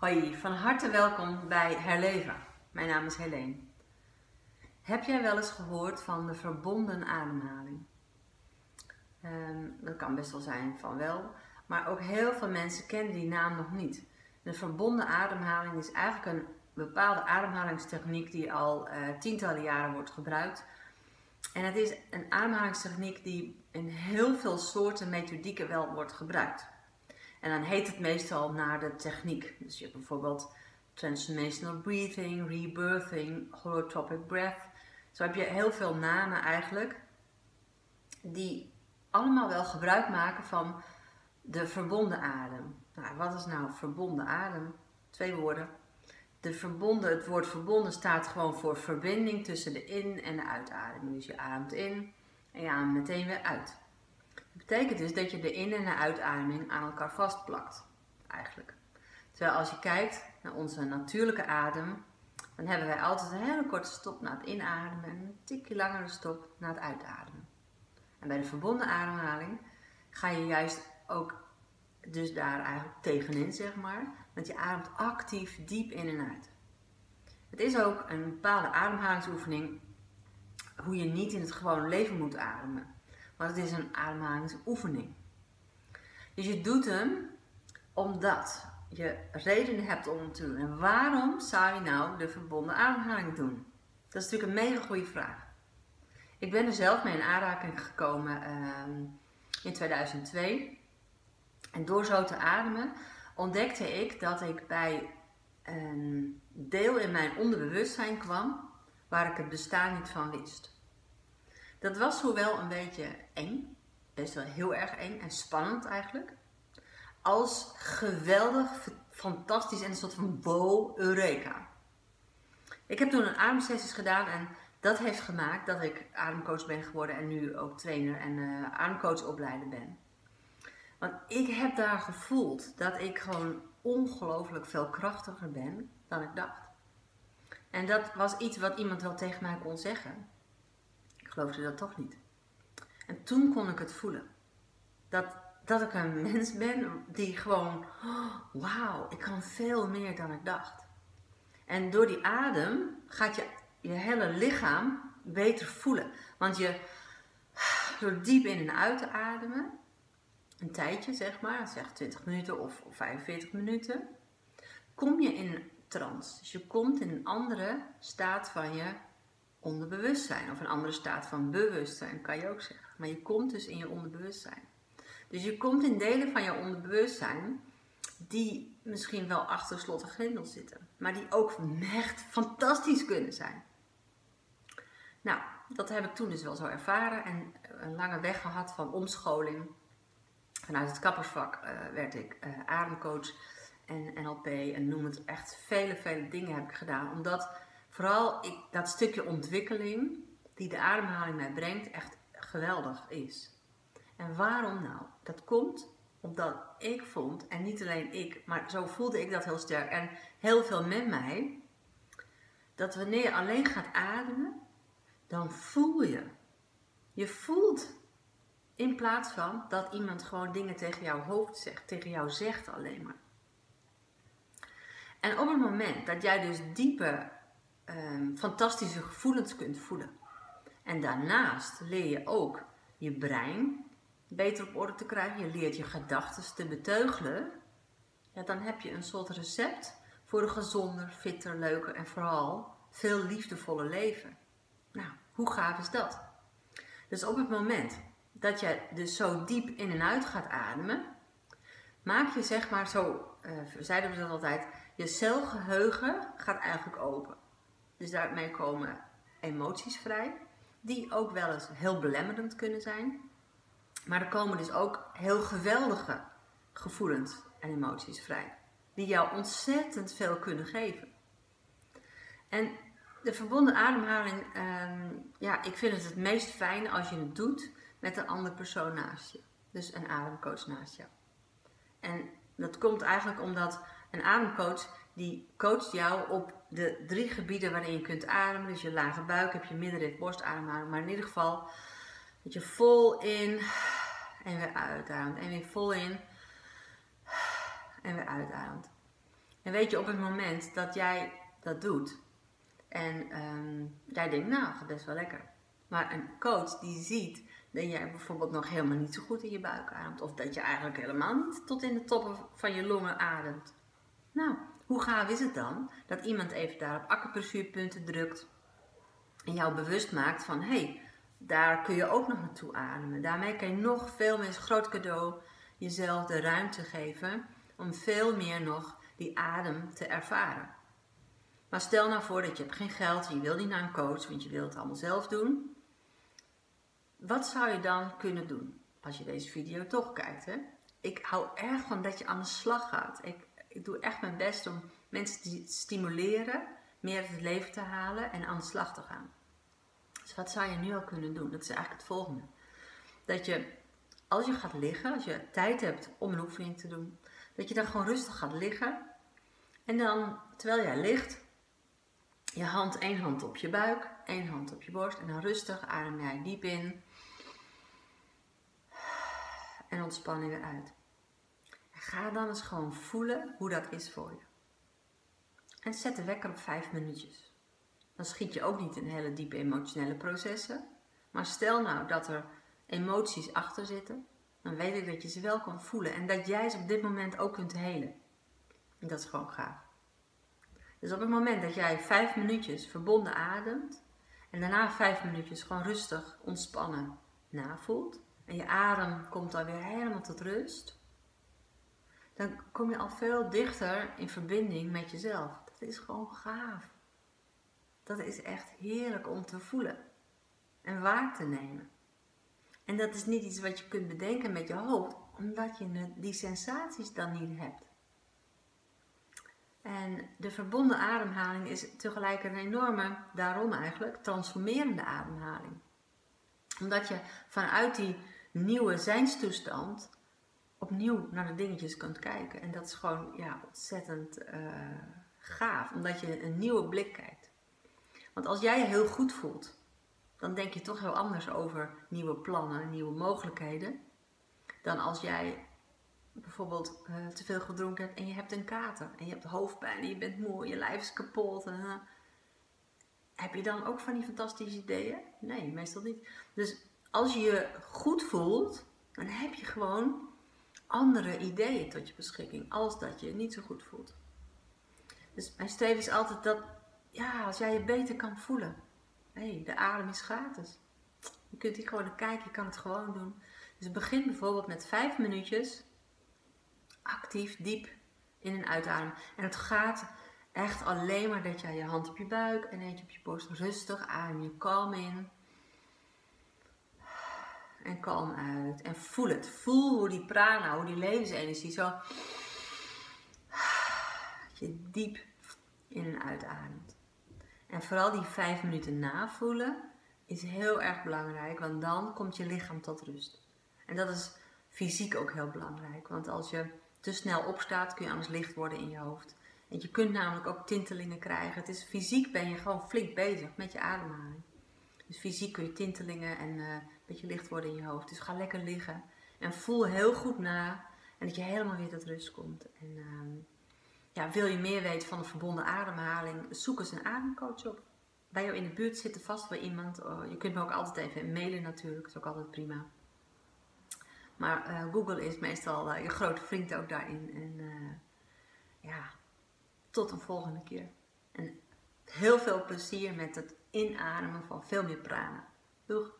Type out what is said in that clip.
Hoi, van harte welkom bij Herleven. Mijn naam is Helene. Heb jij wel eens gehoord van de verbonden ademhaling? Ehm, dat kan best wel zijn van wel, maar ook heel veel mensen kennen die naam nog niet. De verbonden ademhaling is eigenlijk een bepaalde ademhalingstechniek die al uh, tientallen jaren wordt gebruikt. En het is een ademhalingstechniek die in heel veel soorten methodieken wel wordt gebruikt. En dan heet het meestal naar de techniek. Dus je hebt bijvoorbeeld transformational breathing, rebirthing, holotropic breath. Zo heb je heel veel namen eigenlijk die allemaal wel gebruik maken van de verbonden adem. Nou, wat is nou verbonden adem? Twee woorden. De verbonden, het woord verbonden staat gewoon voor verbinding tussen de in- en de uitademing. Dus je ademt in en je ademt meteen weer uit. Betekent dus dat je de in- en de uitademing aan elkaar vastplakt, eigenlijk. Terwijl als je kijkt naar onze natuurlijke adem, dan hebben wij altijd een hele korte stop na het inademen en een tikje langere stop na het uitademen. En bij de verbonden ademhaling ga je juist ook dus daar eigenlijk tegenin, zeg maar. Want je ademt actief diep in en uit. Het is ook een bepaalde ademhalingsoefening hoe je niet in het gewone leven moet ademen. Maar het is een ademhalingsoefening. Dus je doet hem omdat je redenen hebt om het te doen. En waarom zou je nou de verbonden ademhaling doen? Dat is natuurlijk een mega goede vraag. Ik ben er zelf mee in aanraking gekomen uh, in 2002. En door zo te ademen ontdekte ik dat ik bij een deel in mijn onderbewustzijn kwam waar ik het bestaan niet van wist. Dat was zowel een beetje eng, best wel heel erg eng en spannend eigenlijk, als geweldig, fantastisch en een soort van wow, eureka. Ik heb toen een ademsessies gedaan en dat heeft gemaakt dat ik ademcoach ben geworden en nu ook trainer en uh, ademcoach opleider ben. Want ik heb daar gevoeld dat ik gewoon ongelooflijk veel krachtiger ben dan ik dacht. En dat was iets wat iemand wel tegen mij kon zeggen. Geloofde dat toch niet. En toen kon ik het voelen. Dat, dat ik een mens ben die gewoon, oh, wauw, ik kan veel meer dan ik dacht. En door die adem gaat je, je hele lichaam beter voelen. Want je, door diep in en uit te ademen, een tijdje zeg maar, zeg 20 minuten of, of 45 minuten, kom je in trance. Dus je komt in een andere staat van je onderbewustzijn. Of een andere staat van bewustzijn, kan je ook zeggen. Maar je komt dus in je onderbewustzijn. Dus je komt in delen van je onderbewustzijn die misschien wel achter slot en grendel zitten. Maar die ook echt fantastisch kunnen zijn. Nou, dat heb ik toen dus wel zo ervaren. En een lange weg gehad van omscholing. Vanuit het kappersvak uh, werd ik uh, ademcoach en NLP en noem het echt vele, vele dingen heb ik gedaan. Omdat vooral ik, dat stukje ontwikkeling die de ademhaling mij brengt echt geweldig is. En waarom nou? Dat komt omdat ik vond, en niet alleen ik, maar zo voelde ik dat heel sterk en heel veel met mij, dat wanneer je alleen gaat ademen, dan voel je. Je voelt in plaats van dat iemand gewoon dingen tegen jouw hoofd zegt, tegen jou zegt alleen maar. En op het moment dat jij dus diepe, um, fantastische gevoelens kunt voelen, en daarnaast leer je ook je brein beter op orde te krijgen, je leert je gedachten te beteugelen, ja, dan heb je een soort recept voor een gezonder, fitter, leuker en vooral veel liefdevolle leven. Nou, hoe gaaf is dat? Dus op het moment dat je dus zo diep in en uit gaat ademen, maak je zeg maar zo, uh, zeiden we dat altijd, je celgeheugen gaat eigenlijk open. Dus daarmee komen emoties vrij, die ook wel eens heel belemmerend kunnen zijn. Maar er komen dus ook heel geweldige gevoelens en emoties vrij, die jou ontzettend veel kunnen geven. En de verbonden ademhaling, um, ja, ik vind het het meest fijn als je het doet met een andere persoon naast je. Dus een ademcoach naast jou. En dat komt eigenlijk omdat een ademcoach die coacht jou op de drie gebieden waarin je kunt ademen. Dus je lage buik, heb je middenrif, borstademhaling. Maar in ieder geval dat je vol in en weer uitademt. En weer vol in en weer uitademt. En weet je, op het moment dat jij dat doet en ehm, jij denkt, nou, gaat best wel lekker. Maar een coach die ziet dat jij bijvoorbeeld nog helemaal niet zo goed in je buik ademt. Of dat je eigenlijk helemaal niet tot in de toppen van je longen ademt. Nou, hoe gaaf is het dan dat iemand even daar op acupressuurpunten drukt en jou bewust maakt van hé, hey, daar kun je ook nog naartoe ademen. Daarmee kan je nog veel meer, groot cadeau, jezelf de ruimte geven om veel meer nog die adem te ervaren. Maar stel nou voor dat je hebt geen geld, je wil niet naar een coach, want je wilt het allemaal zelf doen. Wat zou je dan kunnen doen als je deze video toch kijkt? Hè? Ik hou erg van dat je aan de slag gaat. Ik, ik doe echt mijn best om mensen te stimuleren meer uit het leven te halen en aan de slag te gaan. Dus wat zou je nu al kunnen doen? Dat is eigenlijk het volgende. Dat je, als je gaat liggen, als je tijd hebt om een oefening te doen, dat je dan gewoon rustig gaat liggen. En dan, terwijl jij ligt, je hand, één hand op je buik, één hand op je borst. En dan rustig adem jij diep in. En ontspanning weer uit. Ga dan eens gewoon voelen hoe dat is voor je. En zet de wekker op vijf minuutjes. Dan schiet je ook niet in hele diepe emotionele processen. Maar stel nou dat er emoties achter zitten, dan weet ik dat je ze wel kan voelen. En dat jij ze op dit moment ook kunt helen. En dat is gewoon gaaf. Dus op het moment dat jij vijf minuutjes verbonden ademt en daarna vijf minuutjes gewoon rustig ontspannen navoelt en je adem komt dan weer helemaal tot rust, dan kom je al veel dichter in verbinding met jezelf. Dat is gewoon gaaf. Dat is echt heerlijk om te voelen en waar te nemen. En dat is niet iets wat je kunt bedenken met je hoofd, omdat je die sensaties dan niet hebt. En de verbonden ademhaling is tegelijk een enorme, daarom eigenlijk, transformerende ademhaling. Omdat je vanuit die nieuwe zijnstoestand opnieuw naar de dingetjes kunt kijken. En dat is gewoon ja, ontzettend uh, gaaf, omdat je een nieuwe blik kijkt. Want als jij je heel goed voelt, dan denk je toch heel anders over nieuwe plannen, nieuwe mogelijkheden. Dan als jij bijvoorbeeld uh, te veel gedronken hebt en je hebt een kater. En je hebt hoofdpijn en je bent moe, je lijf is kapot. En, uh, heb je dan ook van die fantastische ideeën? Nee, meestal niet. Dus als je je goed voelt, dan heb je gewoon andere ideeën tot je beschikking. Als dat je je niet zo goed voelt. Dus mijn streven is altijd dat, ja, als jij je beter kan voelen. Hé, hey, de adem is gratis. Je kunt hier gewoon naar kijken, je kan het gewoon doen. Dus begin bijvoorbeeld met vijf minuutjes actief diep in en uitademen. En het gaat echt alleen maar dat jij je hand op je buik en eentje op je borst rustig adem je kalm in. En kalm uit. En voel het. Voel hoe die prana, hoe die levensenergie zo je diep in en uitademt. En vooral die vijf minuten navoelen is heel erg belangrijk, want dan komt je lichaam tot rust. En dat is fysiek ook heel belangrijk, want als je te snel opstaat, kun je anders licht worden in je hoofd. En je kunt namelijk ook tintelingen krijgen. Het is fysiek ben je gewoon flink bezig met je ademhaling. Dus fysiek kun je tintelingen en uh, een beetje licht worden in je hoofd. Dus ga lekker liggen en voel heel goed na. En dat je helemaal weer tot rust komt. En uh, ja, wil je meer weten van de verbonden ademhaling, zoek eens een ademcoach op. Bij jou in de buurt zit er vast wel iemand. Oh, je kunt me ook altijd even mailen natuurlijk, dat is ook altijd prima. Maar uh, Google is meestal uh, je grote vriend ook daarin. En ja, tot een volgende keer. En heel veel plezier met het inademen van veel meer prana. Doeg!